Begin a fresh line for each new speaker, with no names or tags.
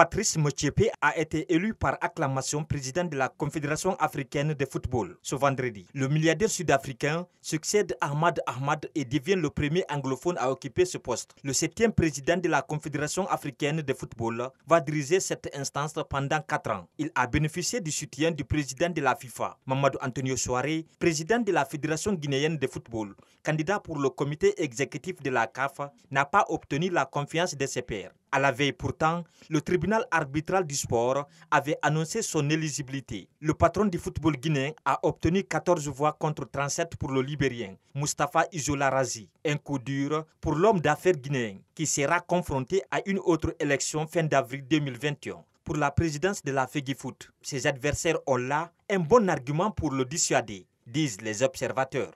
Patrice Motsepe a été élu par acclamation président de la Confédération africaine de football ce vendredi. Le milliardaire sud-africain succède Ahmad Ahmad et devient le premier anglophone à occuper ce poste. Le septième président de la Confédération africaine de football va diriger cette instance pendant quatre ans. Il a bénéficié du soutien du président de la FIFA, Mamadou Antonio Soare, président de la Fédération guinéenne de football, candidat pour le comité exécutif de la CAF, n'a pas obtenu la confiance de ses pairs. À la veille pourtant, le tribunal arbitral du sport avait annoncé son éligibilité. Le patron du football guinéen a obtenu 14 voix contre 37 pour le Libérien, Mustafa Isola Razi. Un coup dur pour l'homme d'affaires guinéen qui sera confronté à une autre élection fin d'avril 2021 pour la présidence de la Foot. Ses adversaires ont là un bon argument pour le dissuader, disent les observateurs.